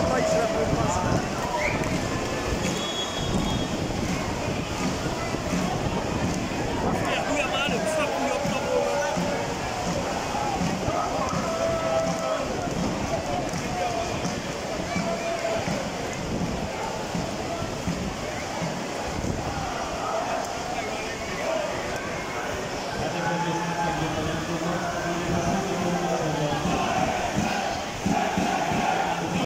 half later